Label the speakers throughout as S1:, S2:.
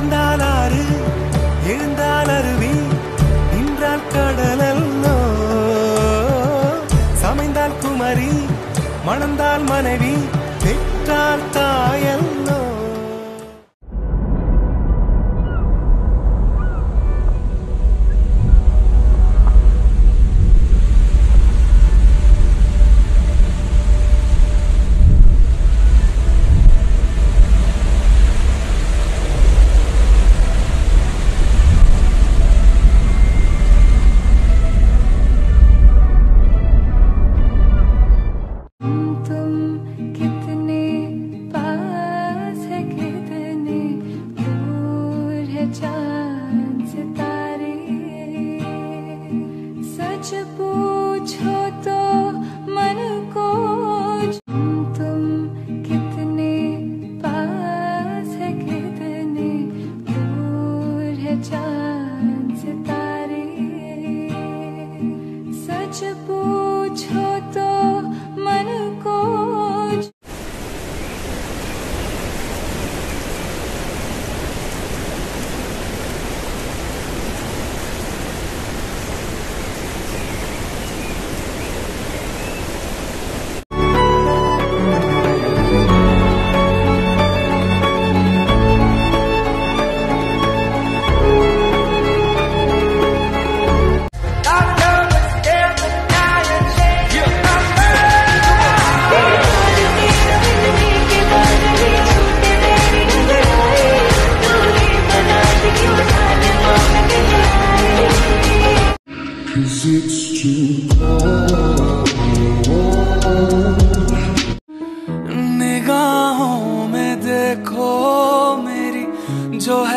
S1: நடந்தால் ஆறு எழுந்தால் அருவி நின்றால் கடலல்லோ சமைந்தால் குமரி மணந்தால் மனைவி பெற்றால் தாயல்.
S2: निगाहों में देखो मेरी जो है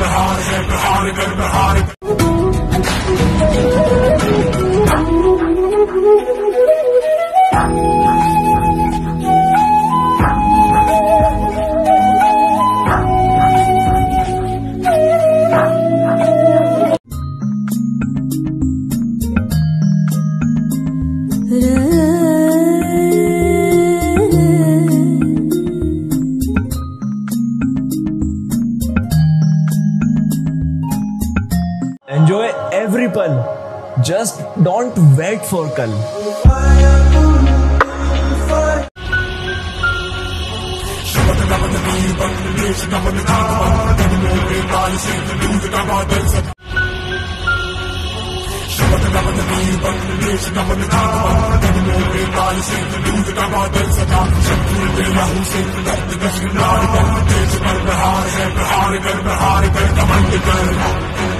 S3: Bihar है बिहार कर बिहार
S4: एंजॉय एवरी पल जस्ट डोंट वेट फॉर कल
S2: कर प्रहार
S3: कर
S2: कमंड कर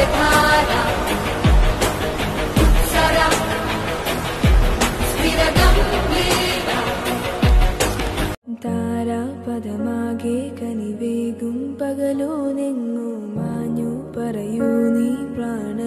S5: യഥാര സര സ്ഥിരകം താരാപദമാകെ കനിവേകും പകലോ നിങ്ങു മാഞ്ഞു പറയൂ നീ പ്രാണ